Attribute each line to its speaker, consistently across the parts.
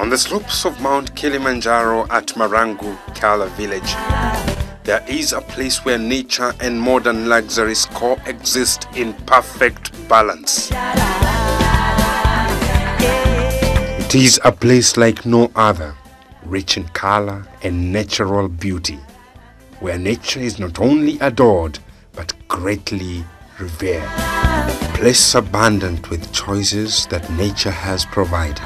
Speaker 1: On the slopes of Mount Kilimanjaro at Marangu, Kala village, there is a place where nature and modern luxuries coexist in perfect balance. It is a place like no other, rich in color and natural beauty, where nature is not only adored but greatly revered. A place abundant with choices that nature has provided.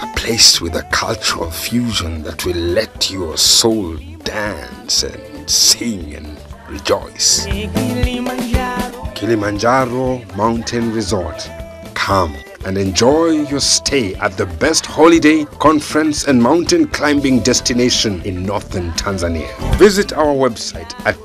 Speaker 1: A place with a cultural fusion that will let your soul dance and sing and rejoice. Kilimanjaro Mountain Resort. Come and enjoy your stay at the best holiday, conference, and mountain climbing destination in northern Tanzania. Visit our website at